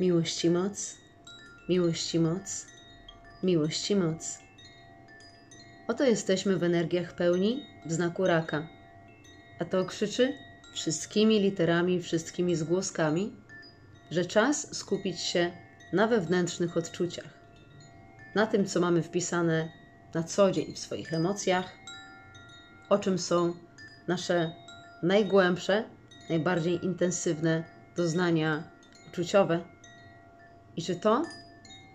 Miłość i moc, miłość i moc, miłość i moc. Oto jesteśmy w energiach pełni w znaku raka. A to krzyczy wszystkimi literami, wszystkimi zgłoskami, że czas skupić się na wewnętrznych odczuciach, na tym, co mamy wpisane na co dzień w swoich emocjach, o czym są nasze najgłębsze, najbardziej intensywne doznania uczuciowe i czy to,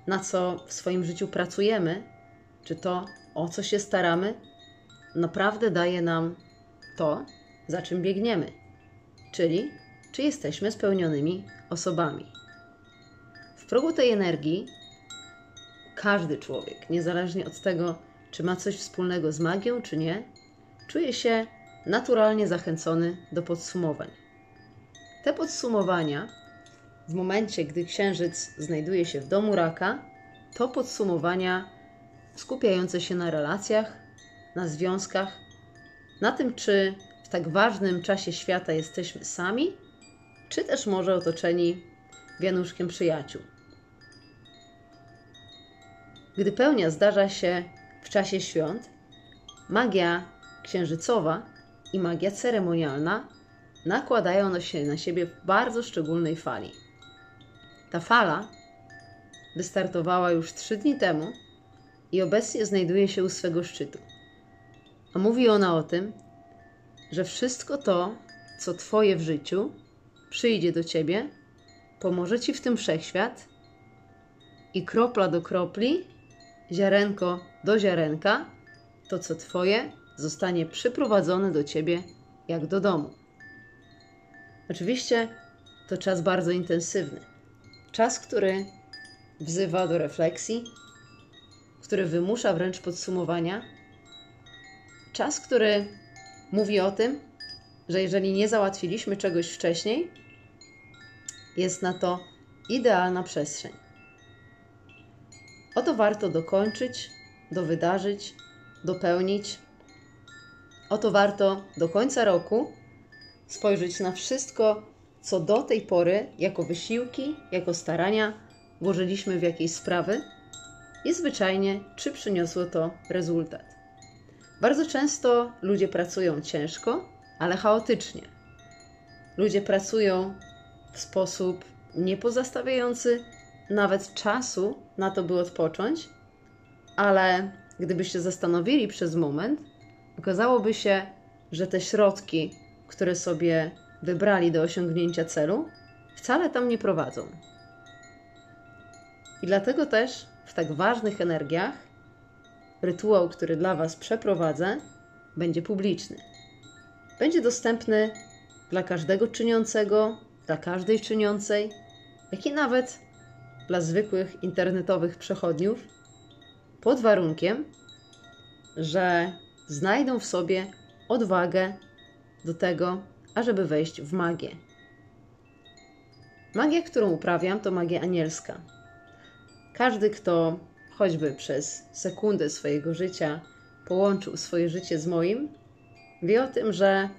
na co w swoim życiu pracujemy, czy to, o co się staramy, naprawdę daje nam to, za czym biegniemy, czyli czy jesteśmy spełnionymi osobami. W progu tej energii każdy człowiek, niezależnie od tego, czy ma coś wspólnego z magią, czy nie, czuje się naturalnie zachęcony do podsumowań. Te podsumowania, w momencie, gdy księżyc znajduje się w domu raka, to podsumowania skupiające się na relacjach, na związkach, na tym, czy w tak ważnym czasie świata jesteśmy sami, czy też może otoczeni wianuszkiem przyjaciół. Gdy pełnia zdarza się w czasie świąt, magia księżycowa i magia ceremonialna nakładają się na siebie w bardzo szczególnej fali. Ta fala wystartowała już trzy dni temu i obecnie znajduje się u swego szczytu. A mówi ona o tym, że wszystko to, co Twoje w życiu, przyjdzie do Ciebie, pomoże Ci w tym wszechświat i kropla do kropli, ziarenko do ziarenka, to co Twoje zostanie przyprowadzone do Ciebie jak do domu. Oczywiście to czas bardzo intensywny. Czas, który wzywa do refleksji, który wymusza wręcz podsumowania. Czas, który mówi o tym, że jeżeli nie załatwiliśmy czegoś wcześniej, jest na to idealna przestrzeń. Oto warto dokończyć, dowydarzyć, dopełnić. Oto warto do końca roku spojrzeć na wszystko, co do tej pory jako wysiłki, jako starania włożyliśmy w jakieś sprawy i zwyczajnie, czy przyniosło to rezultat. Bardzo często ludzie pracują ciężko, ale chaotycznie. Ludzie pracują w sposób niepozastawiający nawet czasu na to, by odpocząć, ale gdybyście zastanowili przez moment, okazałoby się, że te środki, które sobie wybrali do osiągnięcia celu, wcale tam nie prowadzą. I dlatego też w tak ważnych energiach rytuał, który dla Was przeprowadzę, będzie publiczny. Będzie dostępny dla każdego czyniącego, dla każdej czyniącej, jak i nawet dla zwykłych internetowych przechodniów, pod warunkiem, że znajdą w sobie odwagę do tego, ażeby wejść w magię. Magia, którą uprawiam, to magia anielska. Każdy, kto choćby przez sekundę swojego życia połączył swoje życie z moim, wie o tym, że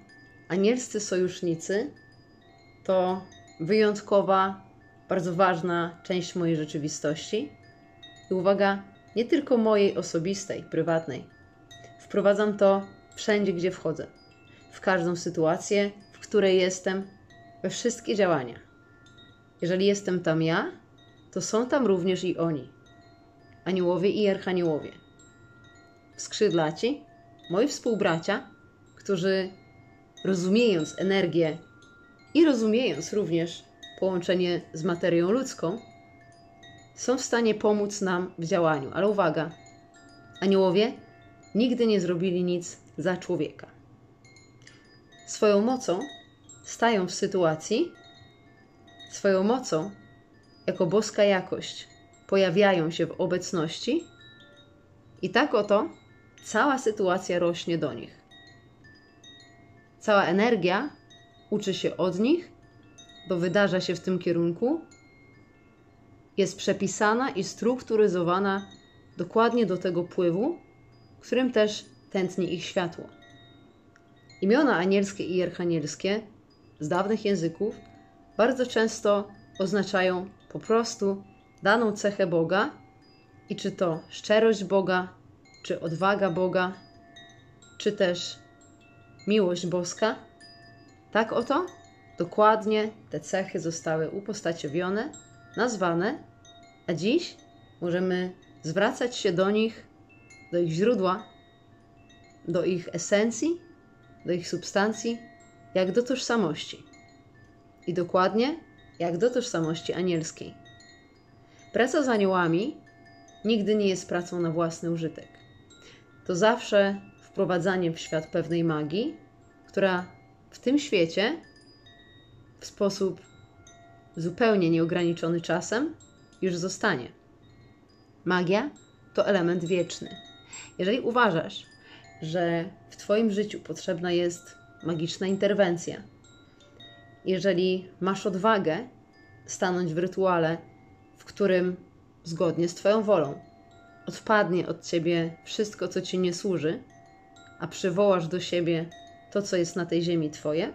anielscy sojusznicy to wyjątkowa, bardzo ważna część mojej rzeczywistości. I uwaga, nie tylko mojej osobistej, prywatnej. Wprowadzam to wszędzie, gdzie wchodzę, w każdą sytuację, w której jestem, we wszystkie działania. Jeżeli jestem tam ja, to są tam również i oni aniołowie i archaniołowie. Skrzydlaci, moi współbracia, którzy rozumiejąc energię i rozumiejąc również połączenie z materią ludzką, są w stanie pomóc nam w działaniu. Ale uwaga, aniołowie nigdy nie zrobili nic za człowieka. Swoją mocą stają w sytuacji, swoją mocą jako boska jakość pojawiają się w obecności, i tak oto cała sytuacja rośnie do nich. Cała energia uczy się od nich, bo wydarza się w tym kierunku, jest przepisana i strukturyzowana dokładnie do tego pływu, którym też tętni ich światło. Imiona anielskie i archanielskie z dawnych języków bardzo często oznaczają po prostu daną cechę Boga i czy to szczerość Boga, czy odwaga Boga, czy też miłość boska, tak oto dokładnie te cechy zostały upostaciowione, nazwane, a dziś możemy zwracać się do nich, do ich źródła, do ich esencji, do ich substancji, jak do tożsamości. I dokładnie jak do tożsamości anielskiej. Praca z aniołami nigdy nie jest pracą na własny użytek. To zawsze wprowadzanie w świat pewnej magii, która w tym świecie w sposób zupełnie nieograniczony czasem już zostanie. Magia to element wieczny. Jeżeli uważasz, że w Twoim życiu potrzebna jest magiczna interwencja, jeżeli masz odwagę stanąć w rytuale, w którym zgodnie z Twoją wolą odpadnie od Ciebie wszystko, co Ci nie służy, a przywołasz do siebie to, co jest na tej ziemi Twoje,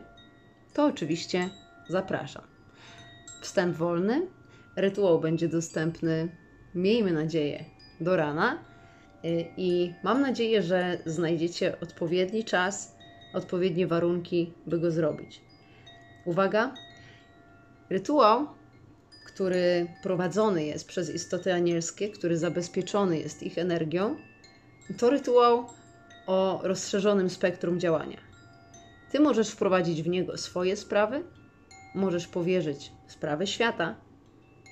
to oczywiście zapraszam. Wstęp wolny. Rytuał będzie dostępny, miejmy nadzieję, do rana. Y, I mam nadzieję, że znajdziecie odpowiedni czas, odpowiednie warunki, by go zrobić. Uwaga! Rytuał, który prowadzony jest przez istoty anielskie, który zabezpieczony jest ich energią, to rytuał o rozszerzonym spektrum działania. Ty możesz wprowadzić w niego swoje sprawy, możesz powierzyć sprawy świata,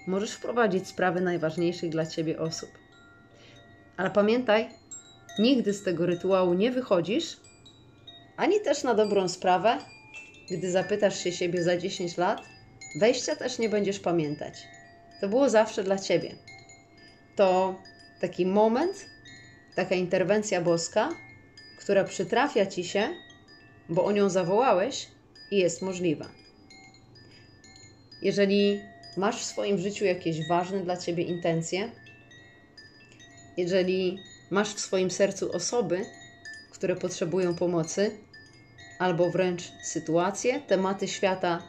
możesz wprowadzić sprawy najważniejszych dla ciebie osób. Ale pamiętaj, nigdy z tego rytuału nie wychodzisz, ani też na dobrą sprawę, gdy zapytasz się siebie za 10 lat, wejścia też nie będziesz pamiętać. To było zawsze dla ciebie. To taki moment, taka interwencja boska, która przytrafia ci się, bo o nią zawołałeś i jest możliwa. Jeżeli masz w swoim życiu jakieś ważne dla ciebie intencje, jeżeli masz w swoim sercu osoby, które potrzebują pomocy, albo wręcz sytuacje, tematy świata,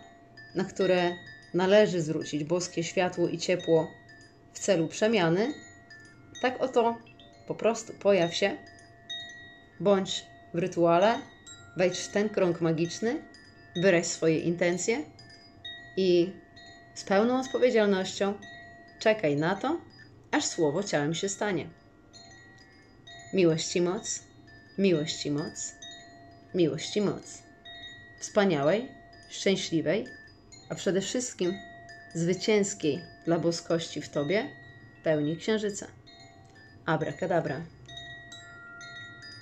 na które należy zwrócić boskie światło i ciepło w celu przemiany, tak oto po prostu pojaw się, bądź w rytuale, wejdź w ten krąg magiczny, wyraź swoje intencje i z pełną odpowiedzialnością czekaj na to, aż słowo ciałem się stanie. Miłość i moc, miłość i moc, miłość i moc. Wspaniałej, szczęśliwej, a przede wszystkim zwycięskiej dla boskości w Tobie pełni księżyca. Abracadabra.